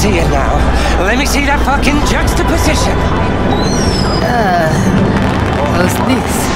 see it now. Let me see that fucking juxtaposition. Uh, what's this?